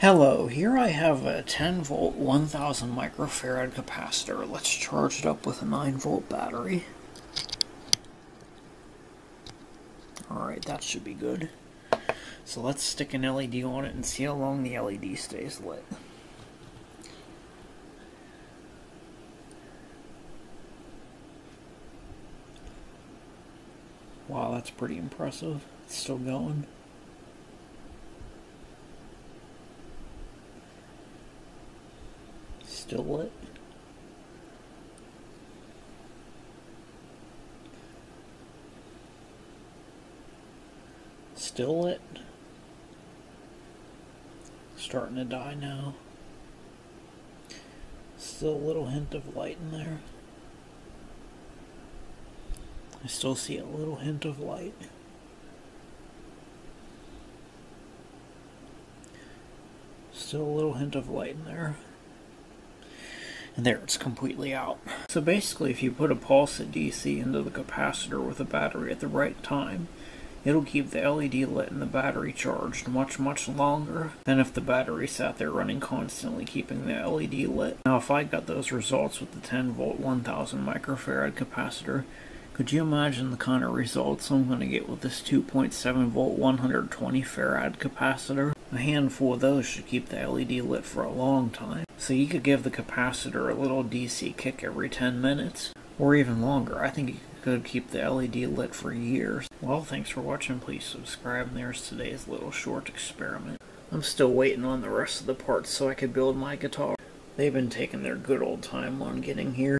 Hello, here I have a 10 volt 1000 microfarad capacitor. Let's charge it up with a 9 volt battery. Alright, that should be good. So let's stick an LED on it and see how long the LED stays lit. Wow, that's pretty impressive. It's still going. Still lit. Still lit. Starting to die now. Still a little hint of light in there. I still see a little hint of light. Still a little hint of light in there. And there, it's completely out. So basically, if you put a pulse at DC into the capacitor with a battery at the right time, it'll keep the LED lit and the battery charged much, much longer than if the battery sat there running constantly, keeping the LED lit. Now, if I got those results with the 10 volt 1000 microfarad capacitor, could you imagine the kind of results I'm going to get with this 2.7 volt 120 farad capacitor? A handful of those should keep the LED lit for a long time. So you could give the capacitor a little DC kick every 10 minutes, or even longer. I think you could keep the LED lit for years. Well, thanks for watching. Please subscribe, and there's today's little short experiment. I'm still waiting on the rest of the parts so I could build my guitar. They've been taking their good old time on getting here.